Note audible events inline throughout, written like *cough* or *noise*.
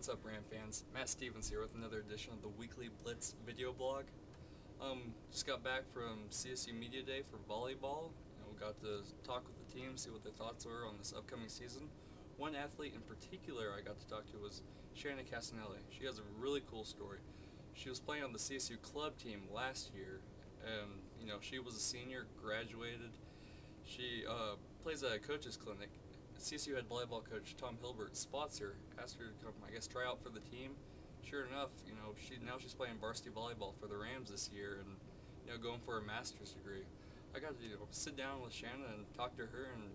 What's up, Ram fans? Matt Stevens here with another edition of the Weekly Blitz video blog. Um, just got back from CSU Media Day for volleyball. You know, got to talk with the team, see what their thoughts were on this upcoming season. One athlete in particular I got to talk to was Shanna Casinelli. She has a really cool story. She was playing on the CSU club team last year, and you know she was a senior, graduated. She uh, plays at a coach's clinic, CSU head volleyball coach Tom Hilbert spots her, asked her to come, I guess, try out for the team. Sure enough, you know, she now she's playing varsity volleyball for the Rams this year, and you know, going for a master's degree. I got to you know sit down with Shanna and talk to her, and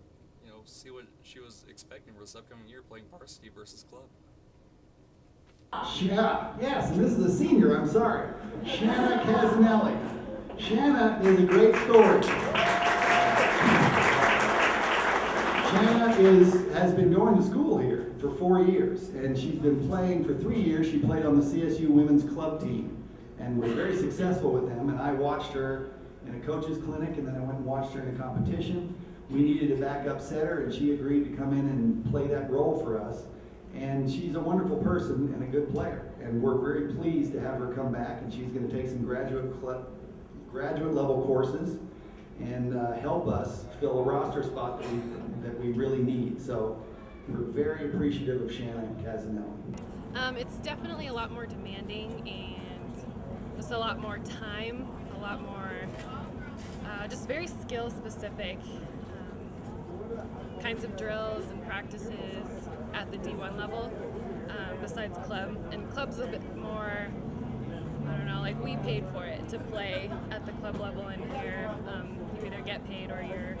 you know, see what she was expecting for this upcoming year, playing varsity versus club. Yeah, yes, and this is a senior, I'm sorry. Shanna Casinelli. Shanna is a great story. Is, has been going to school here for four years, and she's been playing for three years. She played on the CSU women's club team and was very successful with them. And I watched her in a coach's clinic, and then I went and watched her in a competition. We needed a backup setter, and she agreed to come in and play that role for us. And she's a wonderful person and a good player. And we're very pleased to have her come back, and she's going to take some graduate graduate level courses and uh, help us fill a roster spot that we, that we really need. So we're very appreciative of Shannon Casinelli. Um, it's definitely a lot more demanding and just a lot more time, a lot more uh, just very skill specific um, kinds of drills and practices at the D1 level um, besides club. And club's a bit more I don't know, like we paid for it to play at the club level in here. Um, you either get paid or you're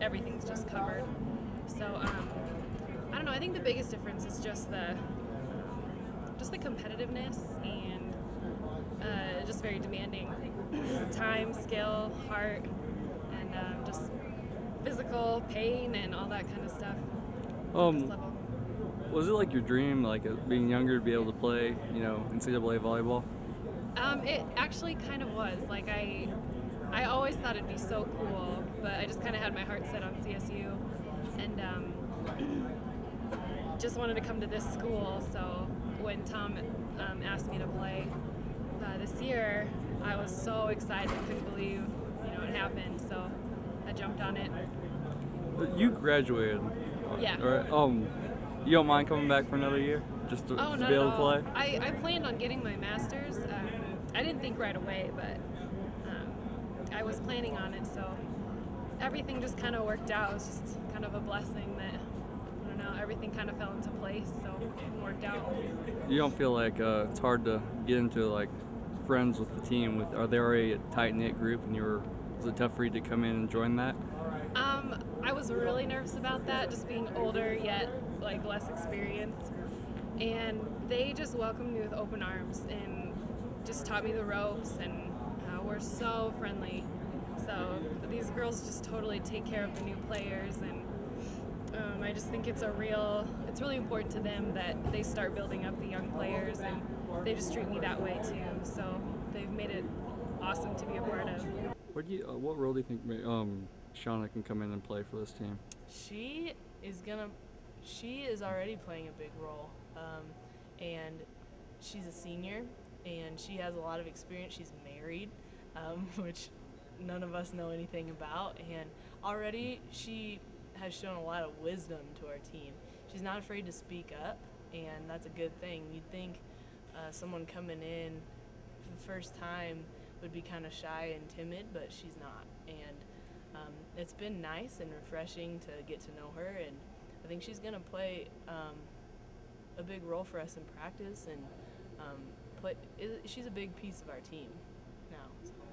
everything's just covered. So um, I don't know. I think the biggest difference is just the just the competitiveness and uh, just very demanding time, skill, heart, and um, just physical pain and all that kind of stuff. Um, was it like your dream, like being younger, to be able to play, you know, NCAA volleyball? Um, it actually kind of was. Like I, I always thought it'd be so cool, but I just kind of had my heart set on CSU, and um, just wanted to come to this school. So when Tom um, asked me to play uh, this year, I was so excited. Couldn't believe you know it happened. So I jumped on it. You graduated. Yeah. Right. Um, you don't mind coming back for another year just to, oh, to be able to play? I, I planned on getting my master's. Um, I didn't think right away, but um, I was planning on it, so everything just kind of worked out. It was just kind of a blessing that I don't know, everything kind of fell into place, so it worked out. You don't feel like uh, it's hard to get into like friends with the team? With are they already a tight knit group, and you were was it tough for you to come in and join that? Um, I was really nervous about that, just being older yet like less experienced, and they just welcomed me with open arms and just taught me the ropes and uh, we're so friendly. So these girls just totally take care of the new players and um, I just think it's a real, it's really important to them that they start building up the young players and they just treat me that way too. So they've made it awesome to be a part of. What do you, uh, what role do you think um, Shauna can come in and play for this team? She is gonna, she is already playing a big role, um, and she's a senior, and she has a lot of experience. She's married, um, *laughs* which none of us know anything about, and already she has shown a lot of wisdom to our team. She's not afraid to speak up, and that's a good thing. You'd think uh, someone coming in for the first time would be kind of shy and timid, but she's not. And um, it's been nice and refreshing to get to know her, and I think she's going to play um, a big role for us in practice and um, play. She's a big piece of our team now. So.